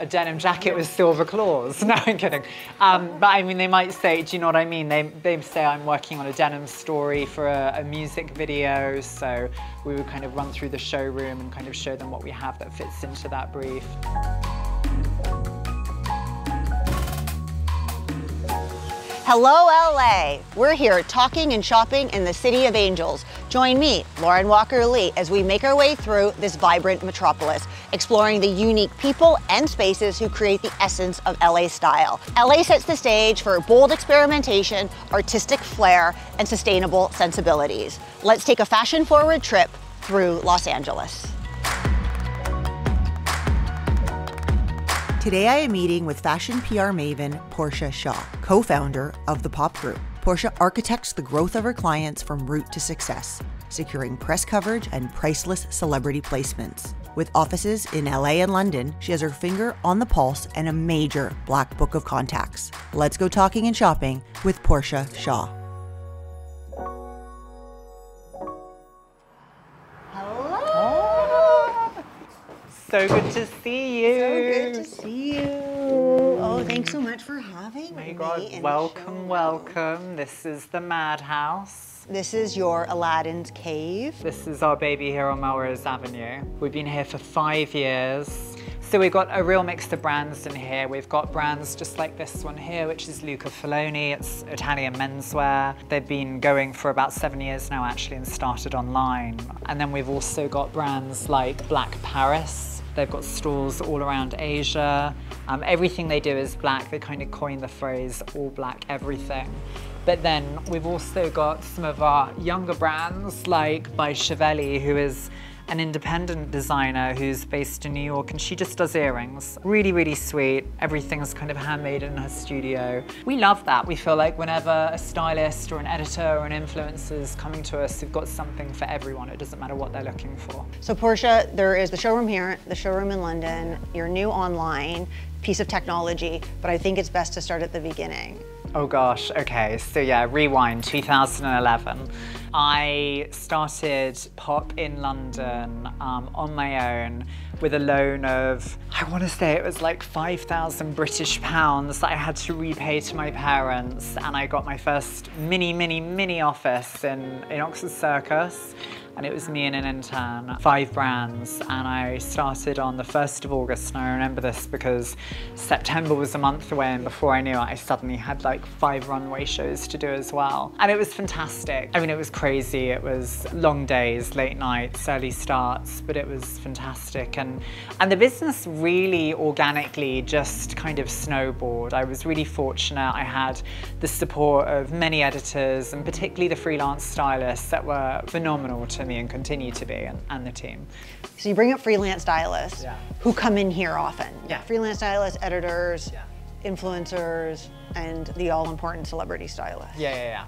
a denim jacket with silver claws. No, I'm kidding. Um, but I mean, they might say, do you know what I mean? They, they say I'm working on a denim story for a, a music video. So we would kind of run through the showroom and kind of show them what we have that fits into that brief. Hello, LA. We're here talking and shopping in the City of Angels. Join me, Lauren Walker Lee, as we make our way through this vibrant metropolis, exploring the unique people and spaces who create the essence of LA style. LA sets the stage for bold experimentation, artistic flair, and sustainable sensibilities. Let's take a fashion forward trip through Los Angeles. Today I am meeting with fashion PR maven Portia Shaw, co founder of the Pop Group. Portia architects the growth of her clients from root to success, securing press coverage and priceless celebrity placements. With offices in LA and London, she has her finger on the pulse and a major black book of contacts. Let's go talking and shopping with Portia Shaw. Hello. So good to see you. So good to see you. Thanks so mm. much for having My me. God, welcome, welcome. This is the Madhouse. This is your Aladdin's cave. This is our baby here on Melrose Avenue. We've been here for five years. So we've got a real mix of brands in here. We've got brands just like this one here, which is Luca Filoni. It's Italian menswear. They've been going for about seven years now, actually, and started online. And then we've also got brands like Black Paris. They've got stores all around Asia. Um, everything they do is black. They kind of coined the phrase all black everything. But then we've also got some of our younger brands like by Chevelli, who is an independent designer who's based in New York and she just does earrings. Really, really sweet. Everything's kind of handmade in her studio. We love that. We feel like whenever a stylist or an editor or an influencer is coming to us, we've got something for everyone. It doesn't matter what they're looking for. So Portia, there is the showroom here, the showroom in London, your new online piece of technology, but I think it's best to start at the beginning. Oh gosh, okay, so yeah, rewind 2011. I started Pop in London um, on my own with a loan of, I want to say it was like 5,000 British pounds that I had to repay to my parents. And I got my first mini, mini, mini office in, in Oxford Circus. And it was me and an intern, five brands. And I started on the 1st of August. And I remember this because September was a month away. And before I knew it, I suddenly had like five runway shows to do as well. And it was fantastic. I mean, it was crazy. It was long days, late nights, early starts, but it was fantastic. And, and the business really organically just kind of snowballed. I was really fortunate. I had the support of many editors and particularly the freelance stylists that were phenomenal to me and continue to be, and, and the team. So you bring up freelance stylists Yeah. who come in here often. Yeah. Freelance stylists, editors, Yeah. influencers, and the all-important celebrity stylists. Yeah, yeah, yeah.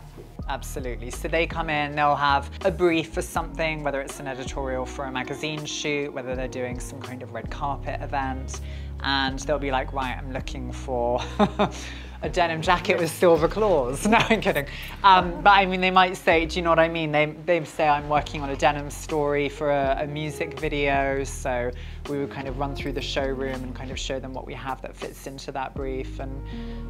Absolutely. So they come in, they'll have a brief for something, whether it's an editorial for a magazine shoot, whether they're doing some kind of red carpet event, and they'll be like, right, I'm looking for a denim jacket with silver claws. No, I'm kidding. Um, but I mean, they might say, do you know what I mean? They, they say I'm working on a denim story for a, a music video, so we would kind of run through the showroom and kind of show them what we have that fits into that brief. And,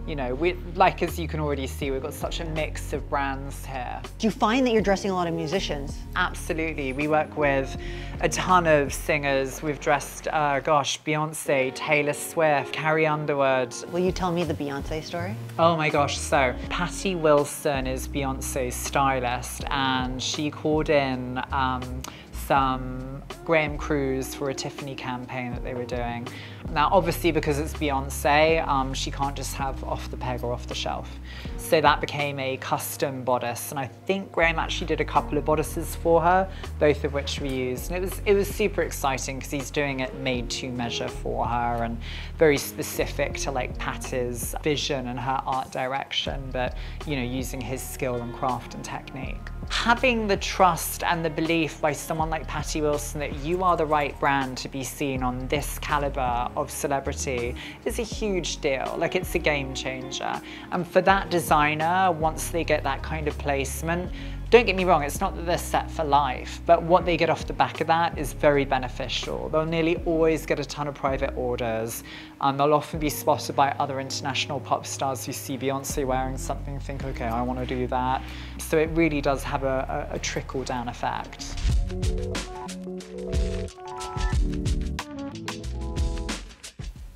you know, we like as you can already see, we've got such a mix of brands here. Do you find that you're dressing a lot of musicians? Absolutely. We work with a ton of singers. We've dressed, uh, gosh, Beyonce, Taylor Swift, Carrie Underwood. Will you tell me the Beyonce story? Oh my gosh, so Patty Wilson is Beyonce's stylist and she called in um, some Graham Cruz for a Tiffany campaign that they were doing. Now, obviously, because it's Beyonce, um, she can't just have off the peg or off the shelf. So that became a custom bodice, and I think Graham actually did a couple of bodices for her, both of which we used. And it was it was super exciting because he's doing it made to measure for her and very specific to like Patty's vision and her art direction, but you know, using his skill and craft and technique. Having the trust and the belief by someone like Patty Wilson that you are the right brand to be seen on this caliber of celebrity is a huge deal. Like it's a game changer. And for that designer, once they get that kind of placement, don't get me wrong, it's not that they're set for life, but what they get off the back of that is very beneficial. They'll nearly always get a ton of private orders. Um, they'll often be spotted by other international pop stars who see Beyonce wearing something think, okay, I want to do that. So it really does have a, a, a trickle down effect.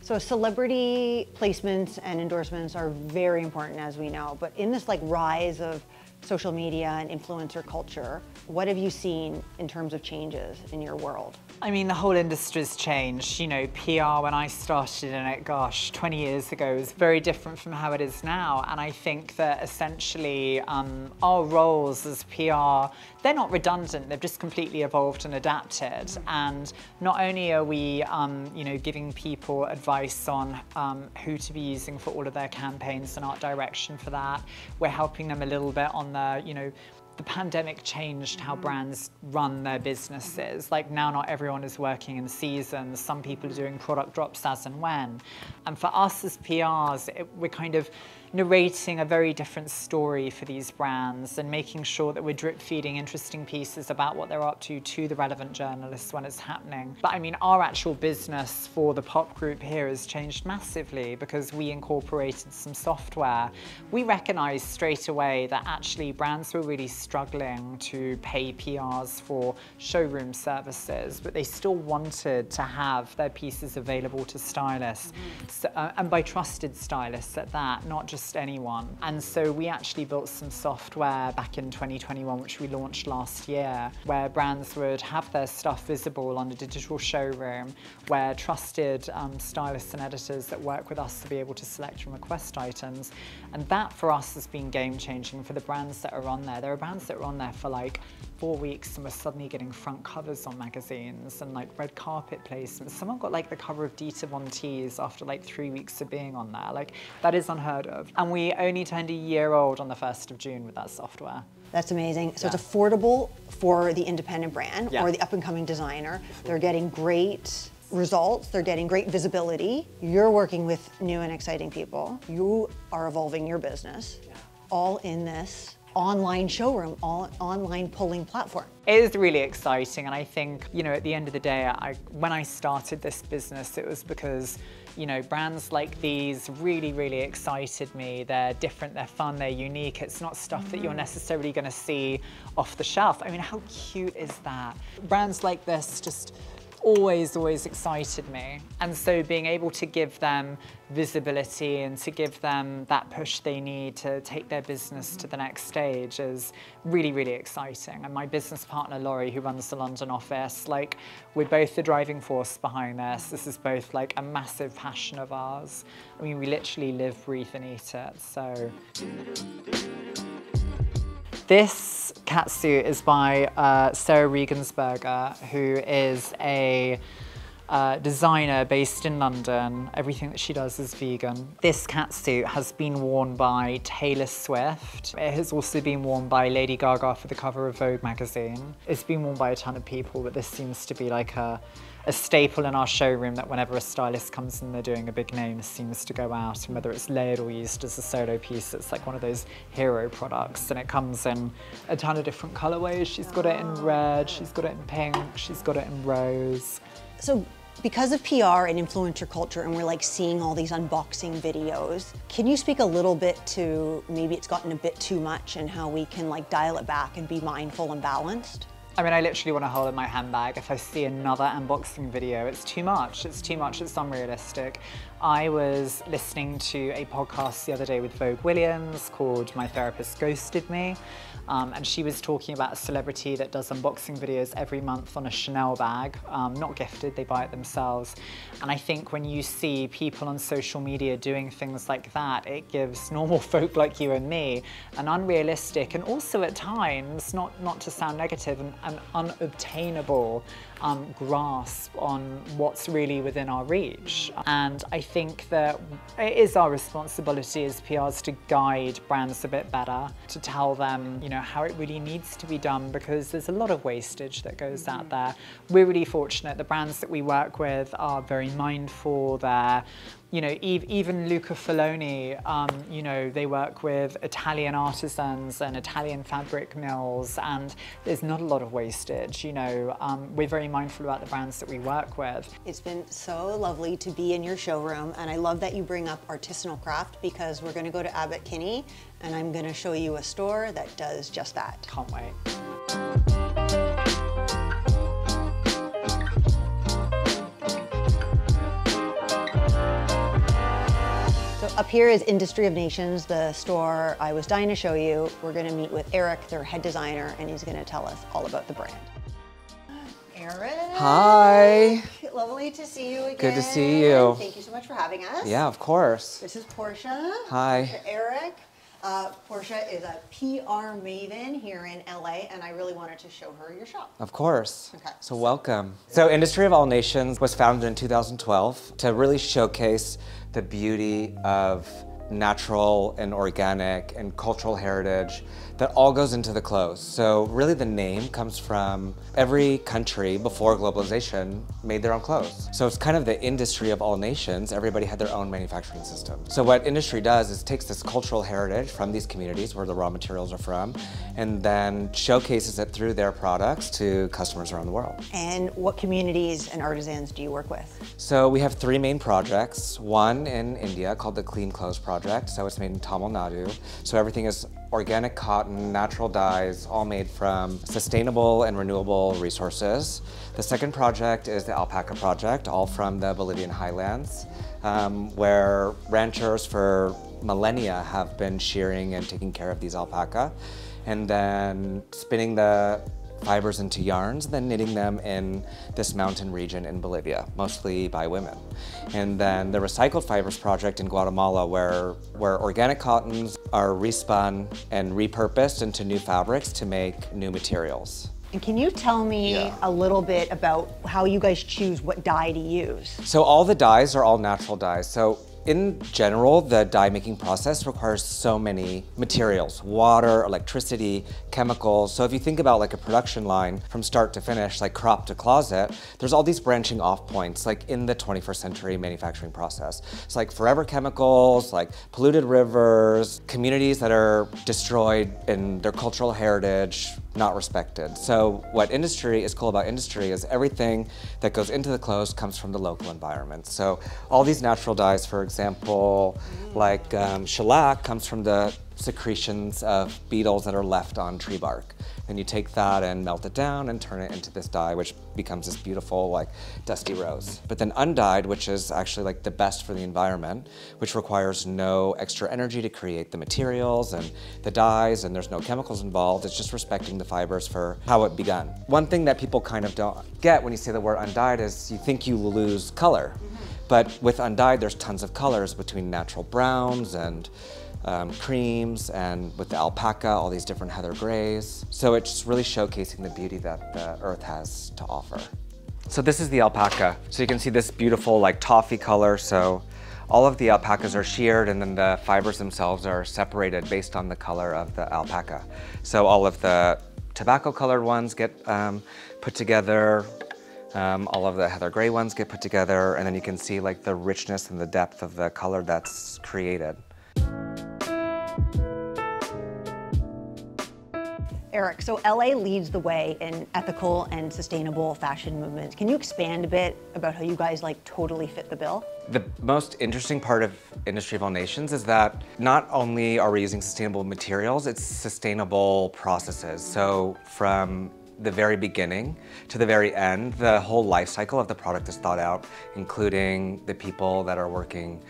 So celebrity placements and endorsements are very important as we know, but in this like rise of social media and influencer culture. What have you seen in terms of changes in your world? I mean, the whole industry's changed. You know, PR when I started in it, gosh, 20 years ago was very different from how it is now. And I think that essentially um, our roles as PR, they're not redundant, they've just completely evolved and adapted. And not only are we, um, you know, giving people advice on um, who to be using for all of their campaigns and art direction for that, we're helping them a little bit on the, you know, the pandemic changed how mm-hmm. brands run their businesses. Like now not everyone is working in seasons. Some people are doing product drops as and when. And for us as PRs, it, we're kind of narrating a very different story for these brands and making sure that we're drip feeding interesting pieces about what they're up to to the relevant journalists when it's happening. But I mean, our actual business for the pop group here has changed massively because we incorporated some software. We recognized straight away that actually brands were really struggling to pay PRs for showroom services, but they still wanted to have their pieces available to stylists, so, uh, and by trusted stylists at that, not just just anyone. And so we actually built some software back in 2021, which we launched last year, where brands would have their stuff visible on a digital showroom, where trusted um, stylists and editors that work with us to be able to select and request items. And that for us has been game changing for the brands that are on there. There are brands that are on there for like four weeks and we're suddenly getting front covers on magazines and like red carpet placements. Someone got like the cover of Dita Von Teese after like three weeks of being on there. Like that is unheard of. And we only turned a year old on the 1st of June with that software. That's amazing. So yeah. it's affordable for the independent brand yeah. or the up and coming designer. They're getting great results, they're getting great visibility. You're working with new and exciting people. You are evolving your business yeah. all in this online showroom, all, online polling platform. It is really exciting and I think, you know, at the end of the day, I, when I started this business, it was because, you know, brands like these really, really excited me. They're different, they're fun, they're unique. It's not stuff that you're necessarily gonna see off the shelf. I mean, how cute is that? Brands like this just, always, always excited me. And so being able to give them visibility and to give them that push they need to take their business to the next stage is really, really exciting. And my business partner, Laurie, who runs the London office, like we're both the driving force behind this. This is both like a massive passion of ours. I mean, we literally live, breathe and eat it, so. This catsuit is by uh, Sarah Regensburger, who is a uh, designer based in London. Everything that she does is vegan. This catsuit has been worn by Taylor Swift. It has also been worn by Lady Gaga for the cover of Vogue magazine. It's been worn by a ton of people, but this seems to be like a a staple in our showroom that whenever a stylist comes in they're doing a big name seems to go out and whether it's layered or used as a solo piece it's like one of those hero products. And it comes in a ton of different colorways. She's got it in red she's got it in pink she's got it in rose. So because of PR and influencer culture and we're like seeing all these unboxing videos, can you speak a little bit to maybe it's gotten a bit too much and how we can like dial it back and be mindful and balanced? I mean, I literally want to hold in my handbag. If I see another unboxing video, it's too much. It's too much. It's unrealistic. I was listening to a podcast the other day with Vogue Williams called My Therapist Ghosted Me. Um, and she was talking about a celebrity that does unboxing videos every month on a Chanel bag, um, not gifted, they buy it themselves. And I think when you see people on social media doing things like that, it gives normal folk like you and me an unrealistic and also at times, not, not to sound negative, an, an unobtainable um, grasp on what's really within our reach. And I think that it is our responsibility as PRs to guide brands a bit better, to tell them, you know, how it really needs to be done because there's a lot of wastage that goes out there. We're really fortunate. The brands that we work with are very mindful. They're you know, even Luca Filoni, um, you know, they work with Italian artisans and Italian fabric mills, and there's not a lot of wastage. You know, um, we're very mindful about the brands that we work with. It's been so lovely to be in your showroom, and I love that you bring up artisanal craft because we're going to go to Abbot Kinney, and I'm going to show you a store that does just that. Can't wait. Up here is Industry of Nations, the store I was dying to show you. We're gonna meet with Eric, their head designer, and he's gonna tell us all about the brand. Eric. Hi. Lovely to see you again. Good to see you. Thank you so much for having us. Yeah, of course. This is Portia. Hi. Eric. Uh, Portia is a PR maven here in LA, and I really wanted to show her your shop. Of course. Okay. So welcome. So Industry of All Nations was founded in 2012 to really showcase the beauty of natural and organic and cultural heritage that all goes into the clothes. So really the name comes from every country before globalization made their own clothes. So it's kind of the industry of all nations. Everybody had their own manufacturing system. So what industry does is takes this cultural heritage from these communities where the raw materials are from and then showcases it through their products to customers around the world. And what communities and artisans do you work with? So we have three main projects. One in India called the Clean Clothes Project. So it's made in Tamil Nadu. So everything is organic cotton, natural dyes, all made from sustainable and renewable resources. The second project is the Alpaca Project, all from the Bolivian highlands, um, where ranchers for millennia have been shearing and taking care of these alpaca, and then spinning the fibers into yarns, then knitting them in this mountain region in Bolivia, mostly by women. And then the Recycled Fibers Project in Guatemala, where, where organic cottons are respun and repurposed into new fabrics to make new materials. And can you tell me yeah. a little bit about how you guys choose what dye to use? So all the dyes are all natural dyes. So in general, the dye making process requires so many materials, water, electricity, chemicals. So if you think about like a production line from start to finish, like crop to closet, there's all these branching off points like in the 21st century manufacturing process. It's like forever chemicals, like polluted rivers, communities that are destroyed in their cultural heritage, not respected. So what industry is cool about industry is everything that goes into the clothes comes from the local environment. So all these natural dyes, for example, like um, shellac comes from the secretions of beetles that are left on tree bark. Then you take that and melt it down and turn it into this dye, which becomes this beautiful, like, dusty rose. But then undyed, which is actually like the best for the environment, which requires no extra energy to create the materials and the dyes, and there's no chemicals involved. It's just respecting the fibers for how it begun. One thing that people kind of don't get when you say the word undyed is you think you lose color. Mm-hmm. But with undyed, there's tons of colors between natural browns and um, creams and with the alpaca, all these different heather grays. So it's really showcasing the beauty that the earth has to offer. So this is the alpaca. So you can see this beautiful like toffee color. So all of the alpacas are sheared and then the fibers themselves are separated based on the color of the alpaca. So all of the tobacco colored ones get um, put together, um, all of the heather gray ones get put together, and then you can see like the richness and the depth of the color that's created. Eric, so LA leads the way in ethical and sustainable fashion movements. Can you expand a bit about how you guys like totally fit the bill? The most interesting part of Industry of All Nations is that not only are we using sustainable materials, it's sustainable processes. So from the very beginning to the very end, the whole life cycle of the product is thought out, including the people that are working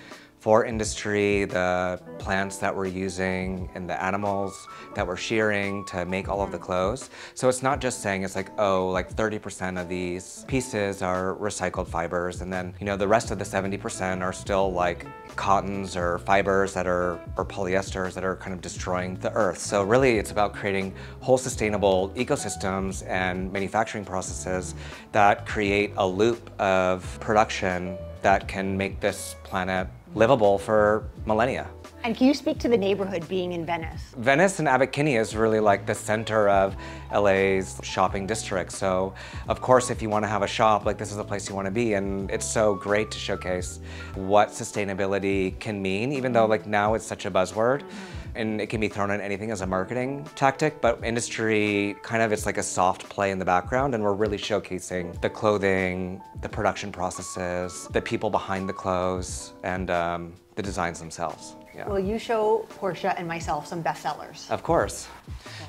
for industry, the plants that we're using and the animals that we're shearing to make all of the clothes. So it's not just saying it's like, oh, like 30% of these pieces are recycled fibers and then, you know, the rest of the 70% are still like cottons or fibers that are, or polyesters that are kind of destroying the earth. So really it's about creating whole sustainable ecosystems and manufacturing processes that create a loop of production that can make this planet livable for millennia. And can you speak to the neighborhood being in Venice? Venice and Abbot Kinney is really like the center of LA's shopping district. So, of course, if you want to have a shop, like this is the place you want to be. And it's so great to showcase what sustainability can mean, even though like now it's such a buzzword and it can be thrown at anything as a marketing tactic, but industry kind of it's like a soft play in the background and we're really showcasing the clothing, the production processes, the people behind the clothes, and um, the designs themselves. Yeah. Will you show Portia and myself some bestsellers? Of course.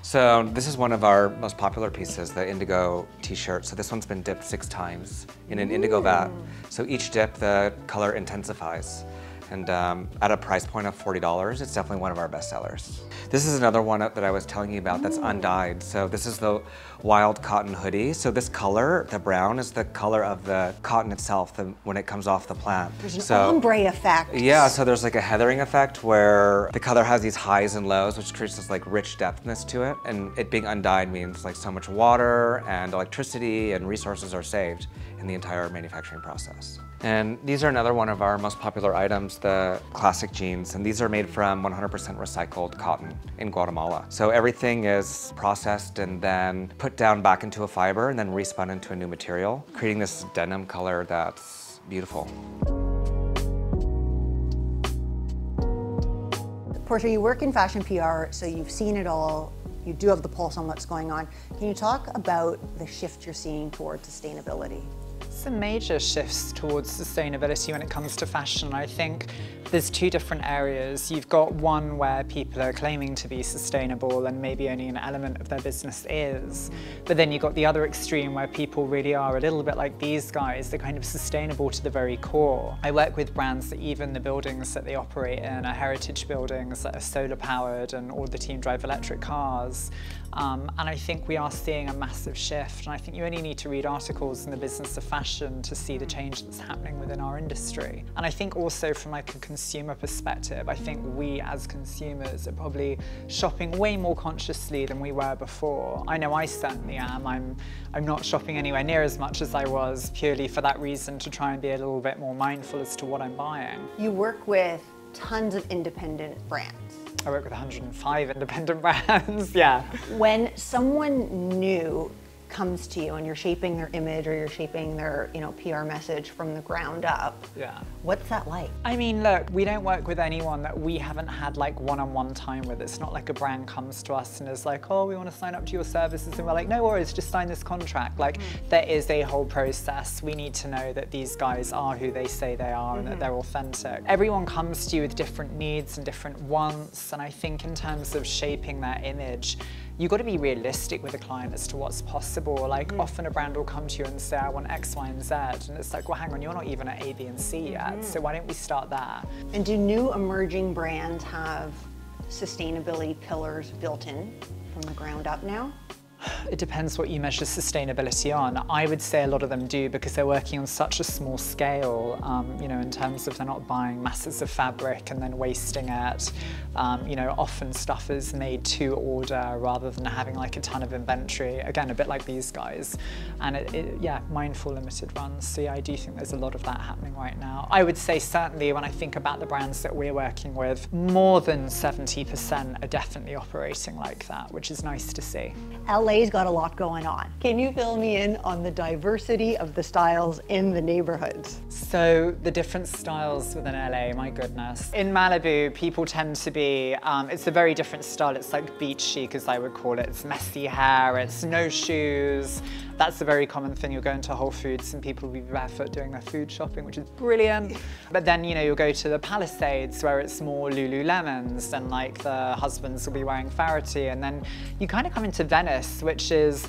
So this is one of our most popular pieces, the indigo t-shirt. So this one's been dipped six times in an indigo vat. So each dip, the color intensifies. And um, at a price point of $40, it's definitely one of our best sellers. This is another one that I was telling you about that's undyed. So this is the wild cotton hoodie. So this color, the brown, is the color of the cotton itself the, when it comes off the plant. There's an so, ombre effect. Yeah, so there's like a heathering effect where the color has these highs and lows, which creates this like rich depthness to it. And it being undyed means like so much water and electricity and resources are saved in the entire manufacturing process. And these are another one of our most popular items, the classic jeans. And these are made from 100% recycled cotton in Guatemala. So everything is processed and then put down back into a fiber and then respun into a new material, creating this denim color that's beautiful. Portia, you work in fashion PR, so you've seen it all. You do have the pulse on what's going on. Can you talk about the shift you're seeing towards sustainability? Some major shifts towards sustainability when it comes to fashion. I think there's two different areas. You've got one where people are claiming to be sustainable and maybe only an element of their business is. But then you've got the other extreme where people really are a little bit like these guys. They're kind of sustainable to the very core. I work with brands that even the buildings that they operate in are heritage buildings that are solar powered and all the team drive electric cars. Um, and I think we are seeing a massive shift. And I think you only need to read articles in the business of fashion to see the hmm. change that's happening within our industry. And I think also from like a consumer perspective, I think we as consumers are probably shopping way more consciously than we were before. I know I certainly am. I'm, I'm not shopping anywhere near as much as I was purely for that reason to try and be a little bit more mindful as to what I'm buying. You work with tons of independent brands. I work with 105 independent brands, yeah. When someone new comes to you and you're shaping their image or you're shaping their, you know, PR message from the ground up. Yeah. What's that like? I mean, look, we don't work with anyone that we haven't had like one-on-one time with. It's not like a brand comes to us and is like, oh, we want to sign up to your services. And we're like, no worries, just sign this contract. Like, mm. there is a whole process. We need to know that these guys are who they say they are mm -hmm. and that they're authentic. Everyone comes to you with different needs and different wants. And I think in terms of shaping that image, you've got to be realistic with a client as to what's possible. Like mm. often a brand will come to you and say, I want X, Y, and Z. And it's like, well, hang on, you're not even at A, B, and C yet. Mm. So why don't we start there? And do new emerging brands have sustainability pillars built in from the ground up now? It depends what you measure sustainability on. I would say a lot of them do because they're working on such a small scale, um, you know, in terms of they're not buying masses of fabric and then wasting it. Um, you know, often stuff is made to order rather than having like a ton of inventory. Again, a bit like these guys. And it, it, yeah, mindful limited runs. So yeah, I do think there's a lot of that happening right now. I would say certainly when I think about the brands that we're working with, more than 70% are definitely operating like that, which is nice to see. LA's got a lot going on. Can you fill me in on the diversity of the styles in the neighborhoods? So the different styles within LA, my goodness. In Malibu, people tend to be, um, it's a very different style. It's like beach chic, as I would call it. It's messy hair, it's no shoes. That's a very common thing. You'll go into Whole Foods and people will be barefoot doing their food shopping, which is brilliant. But then, you know, you'll go to the Palisades where it's more Lululemons and like the husbands will be wearing Faherty. And then you kind of come into Venice, which is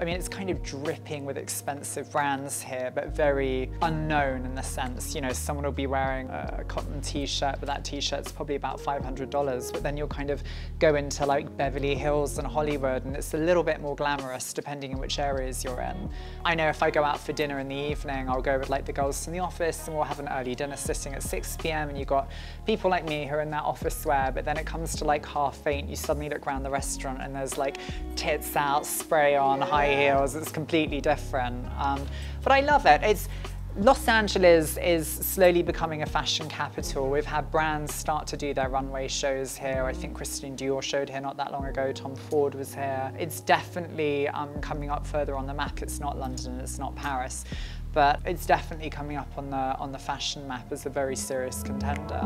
I mean, it's kind of dripping with expensive brands here, but very unknown in the sense, you know, someone will be wearing a cotton t-shirt, but that t-shirt's probably about $500, but then you'll kind of go into like Beverly Hills and Hollywood, and it's a little bit more glamorous depending on which areas you're in. I know if I go out for dinner in the evening, I'll go with like the girls from the office and we'll have an early dinner sitting at 6 p.m. and you've got people like me who are in that office wear, but then it comes to like half eight, you suddenly look around the restaurant and there's like tits out, spray on, high heels, it's completely different. Um, but I love it. It's Los Angeles is slowly becoming a fashion capital. We've had brands start to do their runway shows here. I think Christian Dior showed here not that long ago. Tom Ford was here. It's definitely um, coming up further on the map. It's not London, it's not Paris, but it's definitely coming up on the, on the fashion map as a very serious contender.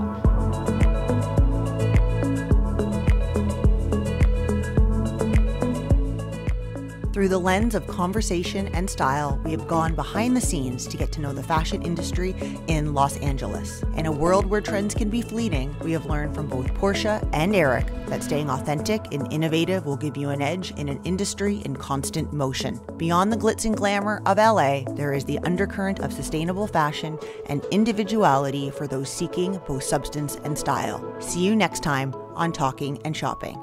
Through the lens of conversation and style, we have gone behind the scenes to get to know the fashion industry in Los Angeles. In a world where trends can be fleeting, we have learned from both Portia and Eric that staying authentic and innovative will give you an edge in an industry in constant motion. Beyond the glitz and glamour of LA, there is the undercurrent of sustainable fashion and individuality for those seeking both substance and style. See you next time on Talking and Shopping.